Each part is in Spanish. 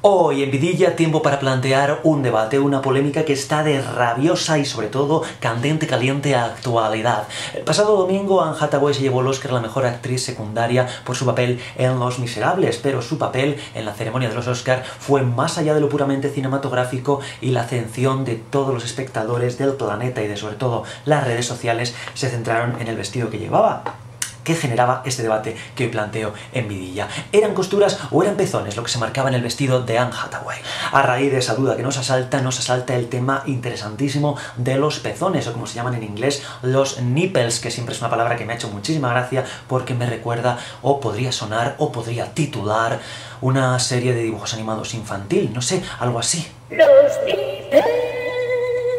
Hoy en Vidilla tiempo para plantear un debate, una polémica que está de rabiosa y sobre todo candente caliente actualidad. El pasado domingo Anne Hathaway se llevó el Oscar a la mejor actriz secundaria por su papel en Los Miserables, pero su papel en la ceremonia de los Oscars fue más allá de lo puramente cinematográfico y la atención de todos los espectadores del planeta y de sobre todo las redes sociales se centraron en el vestido que llevaba que generaba este debate que hoy planteo en vidilla. ¿Eran costuras o eran pezones lo que se marcaba en el vestido de Anne Hathaway? A raíz de esa duda que nos asalta, nos asalta el tema interesantísimo de los pezones, o como se llaman en inglés, los nipples, que siempre es una palabra que me ha hecho muchísima gracia porque me recuerda, o podría sonar, o podría titular una serie de dibujos animados infantil, no sé, algo así. Los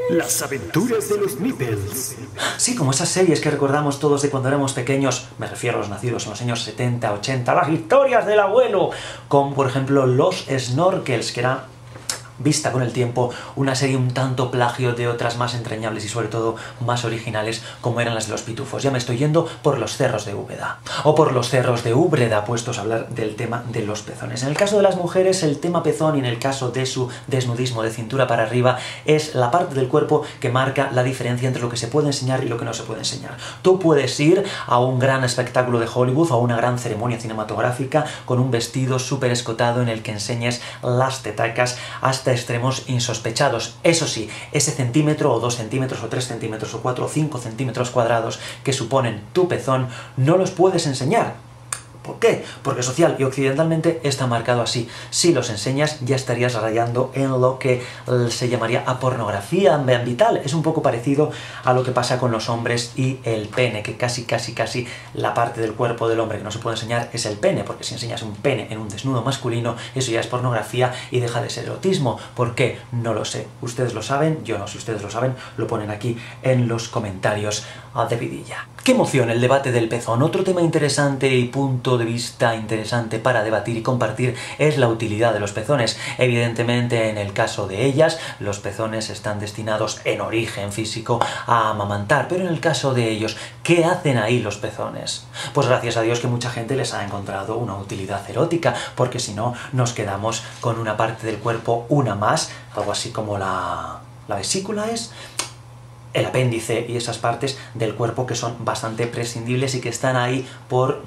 las aventuras de los nipples. Sí, como esas series que recordamos todos de cuando éramos pequeños, me refiero a los nacidos en los años 70, 80, las historias del abuelo, como por ejemplo los snorkels, que eran vista con el tiempo, una serie un tanto plagio de otras más entrañables y sobre todo más originales como eran las de los pitufos. Ya me estoy yendo por los cerros de Úbeda. O por los cerros de Úbreda, puestos a hablar del tema de los pezones. En el caso de las mujeres, el tema pezón y en el caso de su desnudismo de cintura para arriba es la parte del cuerpo que marca la diferencia entre lo que se puede enseñar y lo que no se puede enseñar. Tú puedes ir a un gran espectáculo de Hollywood o a una gran ceremonia cinematográfica con un vestido súper escotado en el que enseñes las tetacas hasta extremos insospechados. Eso sí, ese centímetro o dos centímetros o tres centímetros o cuatro o cinco centímetros cuadrados que suponen tu pezón no los puedes enseñar ¿Por qué? Porque social y occidentalmente está marcado así. Si los enseñas ya estarías rayando en lo que se llamaría a pornografía vital. Es un poco parecido a lo que pasa con los hombres y el pene, que casi, casi, casi la parte del cuerpo del hombre que no se puede enseñar es el pene, porque si enseñas un pene en un desnudo masculino, eso ya es pornografía y deja de ser erotismo. ¿Por qué? No lo sé. Ustedes lo saben, yo no. Si ustedes lo saben, lo ponen aquí en los comentarios de vidilla. ¡Qué emoción el debate del pezón! Otro tema interesante y punto de vista interesante para debatir y compartir es la utilidad de los pezones. Evidentemente, en el caso de ellas, los pezones están destinados en origen físico a amamantar, pero en el caso de ellos, ¿qué hacen ahí los pezones? Pues gracias a Dios que mucha gente les ha encontrado una utilidad erótica, porque si no, nos quedamos con una parte del cuerpo, una más, algo así como la... ¿La vesícula es? El apéndice y esas partes del cuerpo que son bastante prescindibles y que están ahí por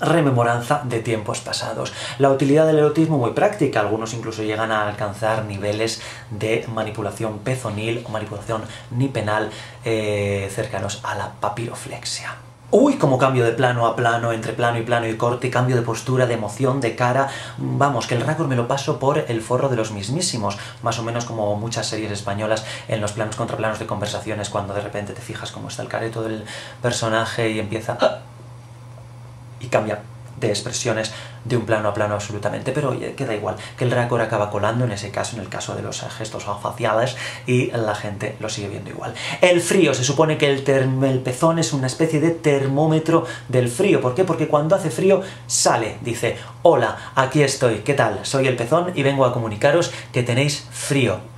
rememoranza de tiempos pasados. La utilidad del erotismo muy práctica, algunos incluso llegan a alcanzar niveles de manipulación pezonil o manipulación nipenal eh, cercanos a la papiroflexia. Uy, como cambio de plano a plano, entre plano y plano y corte, cambio de postura, de emoción, de cara. Vamos, que el récord me lo paso por el forro de los mismísimos. Más o menos como muchas series españolas en los planos contra planos de conversaciones, cuando de repente te fijas cómo está el careto del personaje y empieza... ¡ah! y cambia de expresiones de un plano a plano absolutamente, pero queda igual, que el récord acaba colando en ese caso, en el caso de los gestos faciales, y la gente lo sigue viendo igual. El frío, se supone que el, el pezón es una especie de termómetro del frío, ¿por qué? Porque cuando hace frío sale, dice, hola, aquí estoy, ¿qué tal? Soy el pezón y vengo a comunicaros que tenéis frío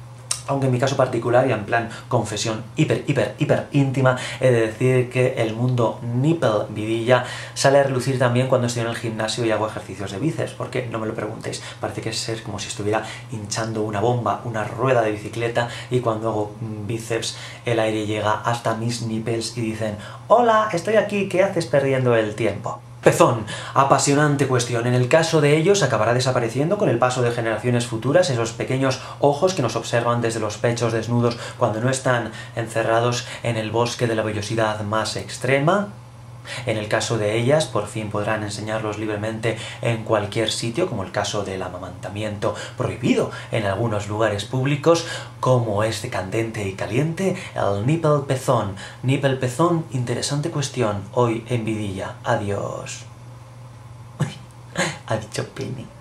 aunque en mi caso particular y en plan confesión hiper, hiper, hiper íntima, he de decir que el mundo nipple vidilla sale a relucir también cuando estoy en el gimnasio y hago ejercicios de bíceps, porque no me lo preguntéis, parece que es como si estuviera hinchando una bomba, una rueda de bicicleta y cuando hago bíceps el aire llega hasta mis nipples y dicen hola, estoy aquí, ¿qué haces perdiendo el tiempo? Pezón, apasionante cuestión. En el caso de ellos acabará desapareciendo con el paso de generaciones futuras esos pequeños ojos que nos observan desde los pechos desnudos cuando no están encerrados en el bosque de la vellosidad más extrema. En el caso de ellas, por fin podrán enseñarlos libremente en cualquier sitio, como el caso del amamantamiento prohibido en algunos lugares públicos, como este candente y caliente, el nipple pezón. Nipple pezón, interesante cuestión, hoy en vidilla. Adiós. ha dicho pene.